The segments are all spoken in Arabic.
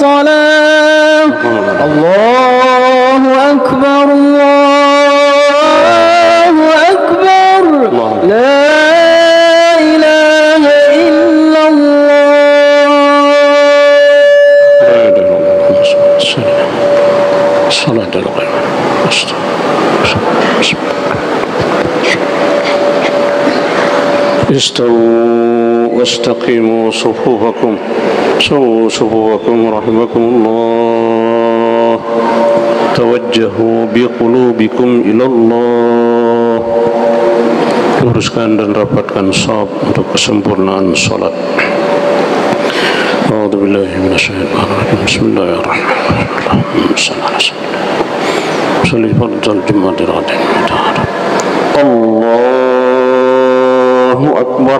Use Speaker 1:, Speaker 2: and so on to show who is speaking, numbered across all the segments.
Speaker 1: الصلاة الله أكبر الله أكبر. لا إله إلا الله.
Speaker 2: صلاة الغيب استووا. واستقيموا صفوفكم سووا صفوفكم رحمكم الله توجهوا بقلوبكم إلى الله luruskan dan rapatkan sab untuk kesempurnaan salat أعوذ بالله من الشيطان الرجيم بسم الله الرحمن الرحيم صلى الله عليه وسلم صلي فرض الجمعة العظيم الله أكبر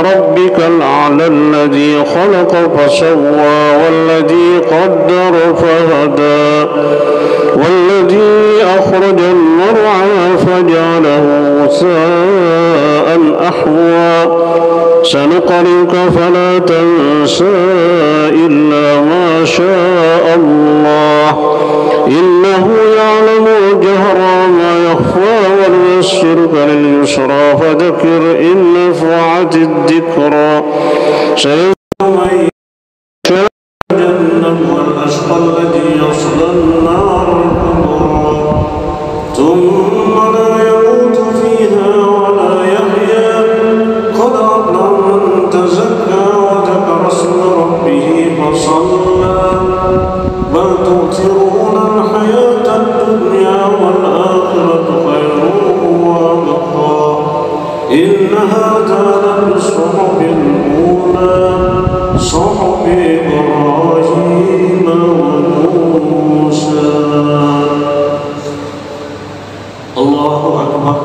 Speaker 2: ربك الأعلى الذي خلق فسوى والذي قدر فهدى والذي أخرج المرعى فجعله غثاء أحوى سنقرئك فلا تنسى إلا ما شاء الله. إنه يعلم الجهر وما يخفى. وليسرك لليسرى فذكر إن نفعت الذكرى. إن هذا لفي الصحف الأولى صحف إبراهيم وموسى. الله أكبر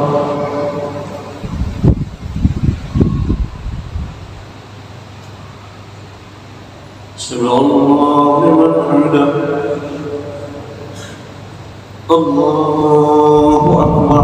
Speaker 2: سمع الله لمن حمده الله أكبر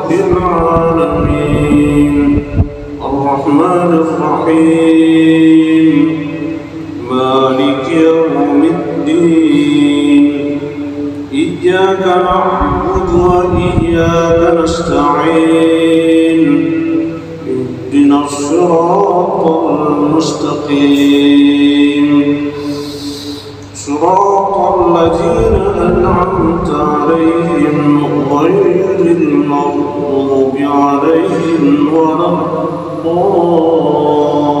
Speaker 2: رب العالمين الرحمن الرحيم. مالك يوم الدين. إياك نعبد وإياك نستعين. اهدنا الصراط المستقيم. صراط أنعمت عليهم غير المغضوب عليهم ولا الضالين.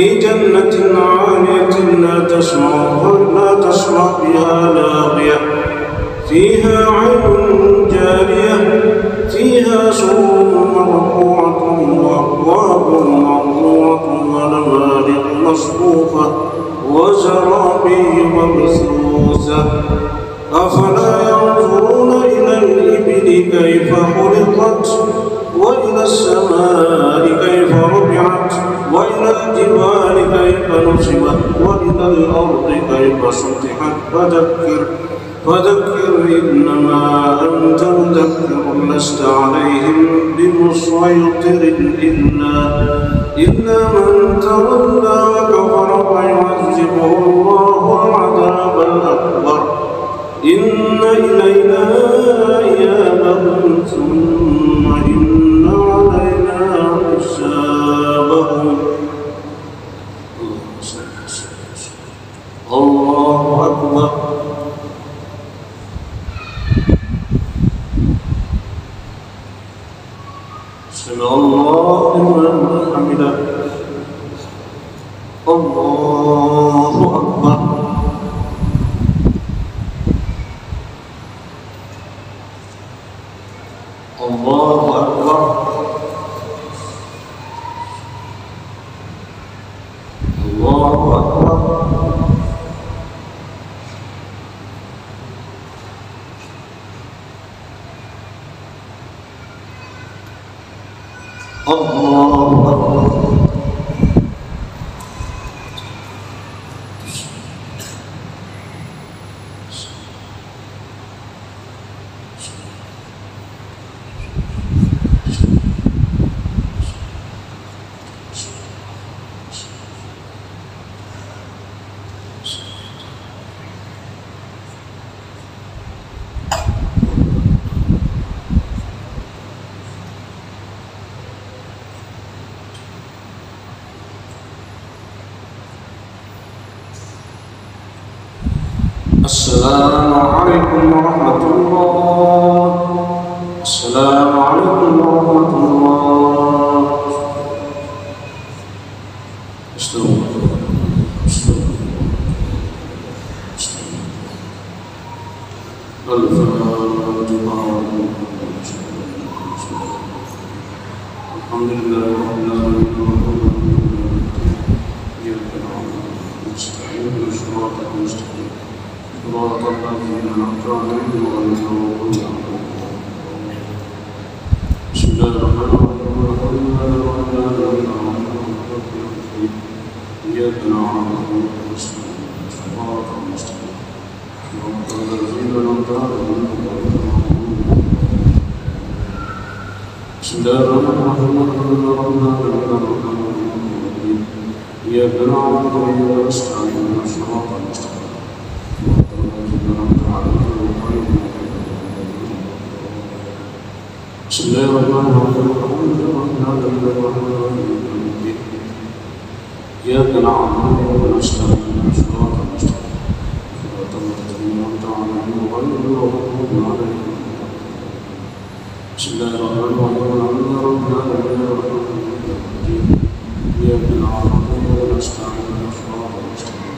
Speaker 2: في جنة عالية لا تسمع لا تسمع بها لاغية. فيها عين جارية فيها سرور مرفوعة وأكواب موضوعة ونمارق مصفوفة وزرابي مبثوثة أفلا ينظرون إلى الإبل كيف خلقت وإلى السماء كيف رفعت الجبال كيف نصبت وإلى الأرض كيف سطحت؟ فذكر فذكر إنما أنت مذكر لست عليهم بمسيطر إلا إلا من تولى وكفر فيعذبه الله العذاب الأكبر. إن إلينا إيابهم ثم إن علينا حسابهم الله أكبر سمع الله لمن حمده الله أكبر الله أكبر الله أكبر الله أكبر السلام عليكم ورحمة الله السلام عليكم ورحمة الله استووا استووا الفاتحة الحمد لله رب العالمين إياك نعبد ونستعين صراط المستقيم صراط الذين غير المغضوب عليهم بسم الله الرحمن الرحيم. الحمد لله رب العالمين إياك نعبد ونستعين صراط المستقيم صراط الذين أنعمت عليهم بسم الله الرحمن الرحيم الحمد لله رب العالمين إياك نعبد وإياك نستعين صراط المستقيم صراط الذين أنعمت عليهم غير المغضوب بسم الله الرحمن الرحيم. الحمد لله رب العالمين إياك نعبد وإياك نستعين صراط المستقيم صراط الذين أنعمت عليهم غير المغضوب عليهم بسم الله الرحمن الرحيم الحمد لله رب العالمين إياك نعبد وإياك نستعين صراط المستقيم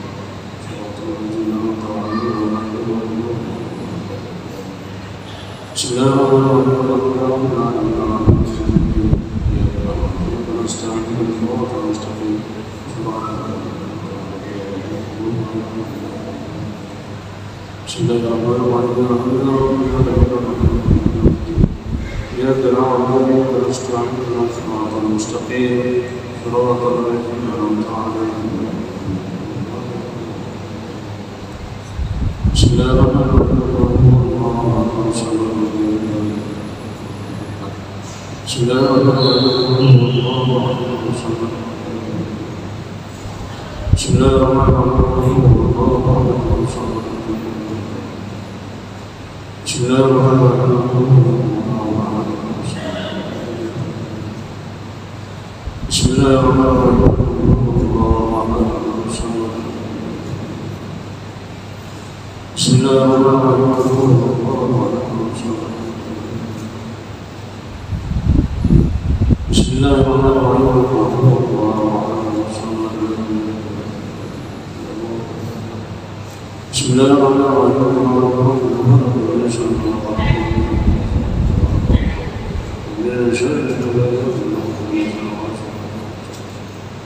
Speaker 2: صراط الذين أنعمت عليهم غير المغضوب بسم الله الرحمن الرحيم بسم الله الرحمن الرحيم. الحمد لله رب العالمين بيد العون ونستعين الصراط المستقيم صراط الذين انعمت عليهم بسم الله الرحمن الرحيم اللهم صل على بسم الله الرحمن الرحيم اللهم صل على بسم الله الرحمن الرحيم اللهم صل على بسم الله الرحمن الرحيم بسم الله الرحمن الرحيم اللهم صل على بسم الله الرحمن الرحيم اللهم صل على بسم الله الرحمن الرحيم على بسم الله الرحمن الرحيم من شر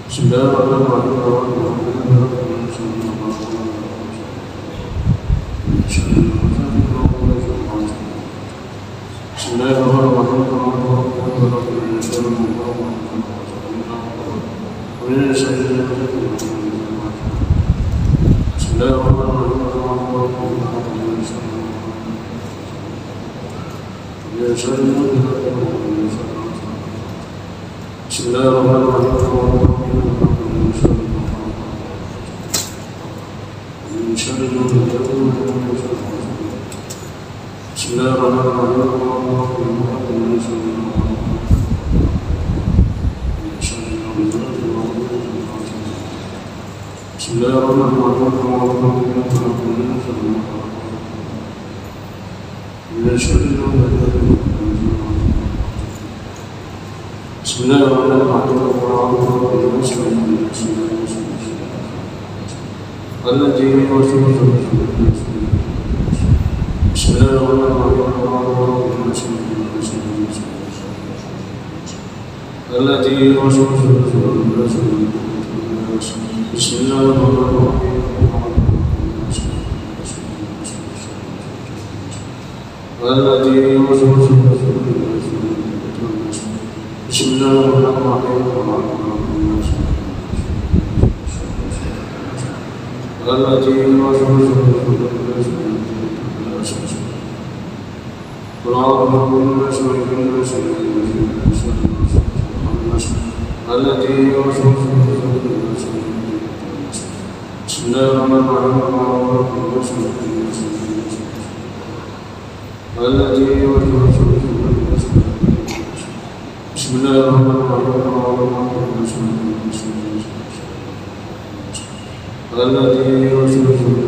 Speaker 2: بسم الله الرحمن الرحيم بسم الله الرحمن الرحيم ومن شر بسم الله الرحمن الرحيم شر بسم الله الرحمن الرحيم من شر بسم الله الرحمن الرحيم من شر بسم الله الرحمن الرحيم من شر بسم الله الرحمن الرحيم الذي يوسوس بسم الله الرحمن الرحيم التي يوسوس بسم الله الرحمن الرحيم التي يوسوس بسم الله الرحمن الرحيم وما اللہ جی وسلم بسم الله الرحمن الرحيم التي يوسوس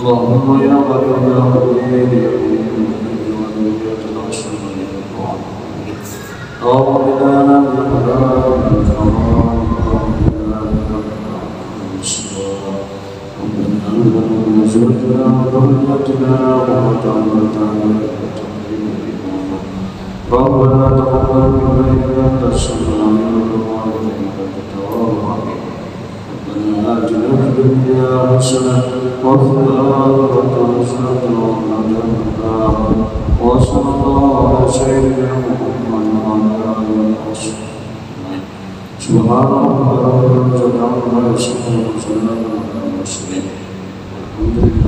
Speaker 2: اللهم يا غني يا اللهم أنا من ربنا زوجنا وذريتنا وقرة ربنا تقبل منا انك السميع العليم وانك التواب الرحيم ربنا اتنا في الدنيا حسنه وفي الاخره حسنه وقنا عذاب النار وصلى الله على سيدنا محمد وعلى اله وصحبه سبحان ربك رب العزة عما يصفون وسلام على المرسلين والحمد لله